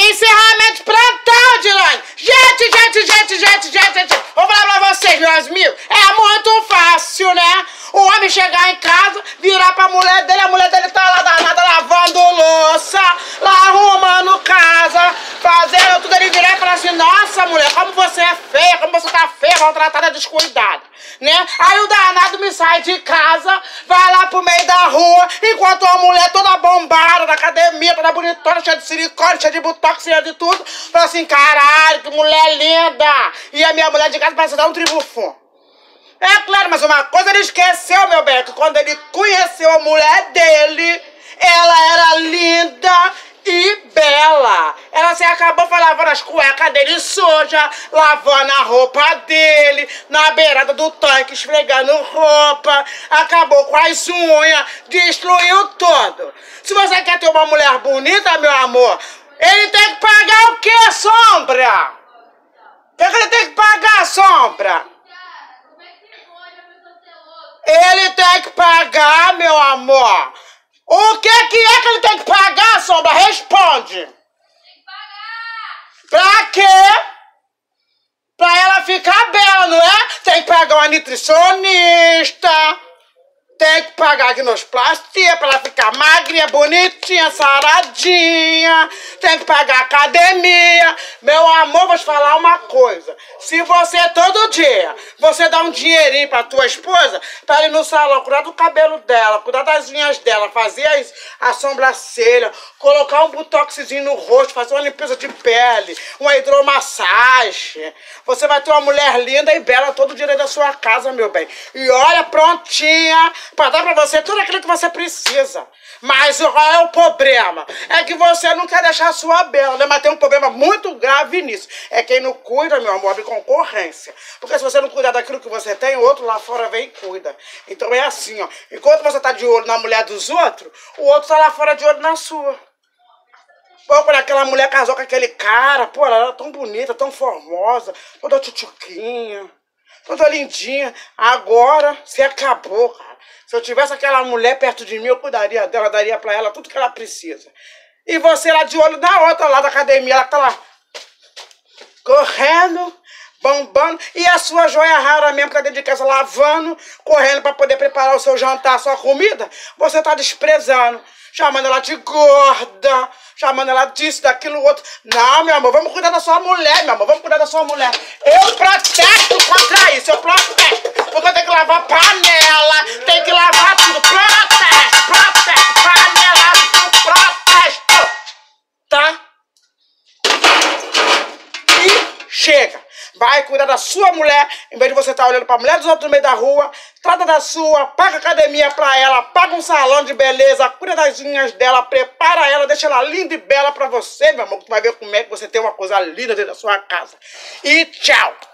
Encerramento plantão, Dilane. Gente, gente, gente, gente, gente, gente. Vou falar pra vocês, meus amigos. É muito fácil, né? O homem chegar em casa, virar pra mulher dele, a mulher dele tá lá danada lavando louça, lá arrumando casa, fazendo tudo. Ele virar e falar assim: Nossa, mulher, como você é feia, como você tá feia, maltratada, descuidada, né? Aí o danado me sai de casa, vai lá pro meio rua, enquanto a mulher toda bombada da academia, toda bonitona, cheia de silicone, cheia de botox, cheia de tudo, fala assim: Caralho, que mulher linda! E a minha mulher de casa parece dar um tribufão. É claro, mas uma coisa ele esqueceu, meu que quando ele conheceu a mulher dele, ela era linda e bela. Ela se lavando as cuecas dele suja, lavando a roupa dele, na beirada do tanque, esfregando roupa, acabou com as unhas, destruiu tudo. Se você quer ter uma mulher bonita, meu amor, ele tem que pagar o quê, sombra? O que ele tem que pagar, sombra? Ele tem que pagar, meu amor. O que, que é que ele tem que pagar, Sombra? Responde. Tem que pagar. Pra quê? Pra ela ficar bela, não é? Tem que pagar uma nutricionista tem que pagar gnosplastia pra ela ficar magrinha, bonitinha, saradinha. Tem que pagar academia. Meu amor, vou te falar uma coisa. Se você todo dia, você dá um dinheirinho pra tua esposa, pra ir no salão, cuidar do cabelo dela, cuidar das unhas dela, fazer as, a sobrancelha, colocar um botoxzinho no rosto, fazer uma limpeza de pele, uma hidromassagem. Você vai ter uma mulher linda e bela todo dia da sua casa, meu bem. E olha, prontinha para dar para você tudo aquilo que você precisa. Mas qual é o problema? É que você não quer deixar a sua bela, né? Mas tem um problema muito grave nisso. É quem não cuida, meu amor, de concorrência. Porque se você não cuidar daquilo que você tem, o outro lá fora vem e cuida. Então é assim, ó. Enquanto você tá de olho na mulher dos outros, o outro tá lá fora de olho na sua. Pô, quando aquela mulher casou com aquele cara, pô, ela era tão bonita, tão formosa, toda tchutchuquinha, toda lindinha. Agora, você acabou, cara. Se eu tivesse aquela mulher perto de mim, eu cuidaria dela, daria para ela tudo que ela precisa. E você lá de olho na outra lá da academia, ela tá lá correndo, bombando, e a sua joia rara mesmo que dentro de casa lavando, correndo para poder preparar o seu jantar, a sua comida, você tá desprezando chamando ela de gorda, chamando ela disso, daquilo, outro. Não, meu amor, vamos cuidar da sua mulher, meu amor, vamos cuidar da sua mulher. Eu protesto contra isso, eu protesto. Porque eu tenho que lavar panela, tenho que lavar tudo. Protesto, protesto, panela, tudo, protesto. Tá? E chega. Vai cuidar da sua mulher, em vez de você estar tá olhando para a mulher dos outros no meio da rua. Trata da sua, paga academia para ela, paga um salão de beleza, cuida das unhas dela, prepara ela, deixa ela linda e bela para você, meu amor. Tu vai ver como é que você tem uma coisa linda dentro da sua casa. E tchau!